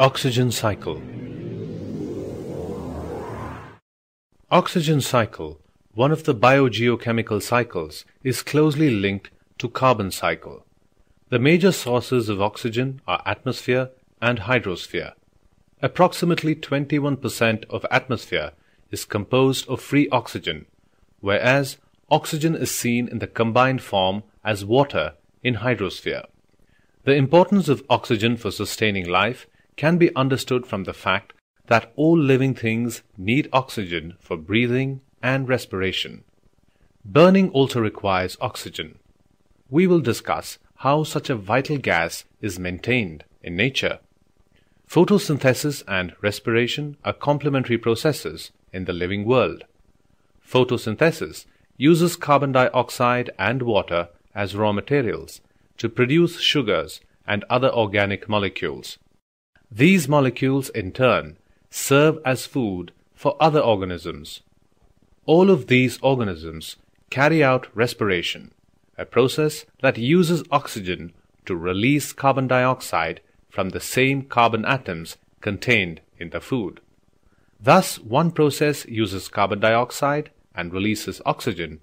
Oxygen cycle Oxygen cycle, one of the biogeochemical cycles, is closely linked to carbon cycle. The major sources of oxygen are atmosphere and hydrosphere. Approximately 21% of atmosphere is composed of free oxygen, whereas oxygen is seen in the combined form as water in hydrosphere. The importance of oxygen for sustaining life can be understood from the fact that all living things need oxygen for breathing and respiration. Burning also requires oxygen. We will discuss how such a vital gas is maintained in nature. Photosynthesis and respiration are complementary processes in the living world. Photosynthesis uses carbon dioxide and water as raw materials to produce sugars and other organic molecules. These molecules, in turn, serve as food for other organisms. All of these organisms carry out respiration, a process that uses oxygen to release carbon dioxide from the same carbon atoms contained in the food. Thus, one process uses carbon dioxide and releases oxygen,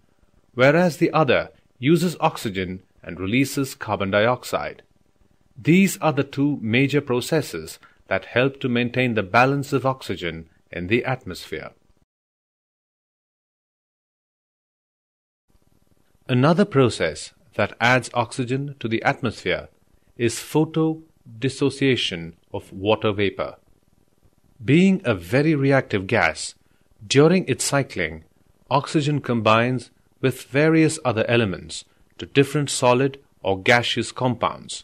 whereas the other uses oxygen and releases carbon dioxide. These are the two major processes that help to maintain the balance of oxygen in the atmosphere. Another process that adds oxygen to the atmosphere is photodissociation of water vapor. Being a very reactive gas, during its cycling, oxygen combines with various other elements to different solid or gaseous compounds.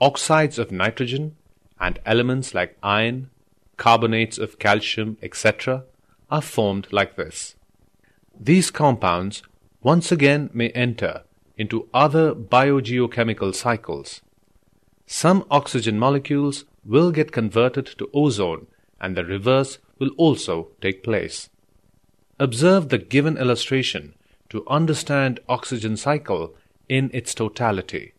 Oxides of nitrogen and elements like iron, carbonates of calcium, etc., are formed like this. These compounds once again may enter into other biogeochemical cycles. Some oxygen molecules will get converted to ozone and the reverse will also take place. Observe the given illustration to understand oxygen cycle in its totality.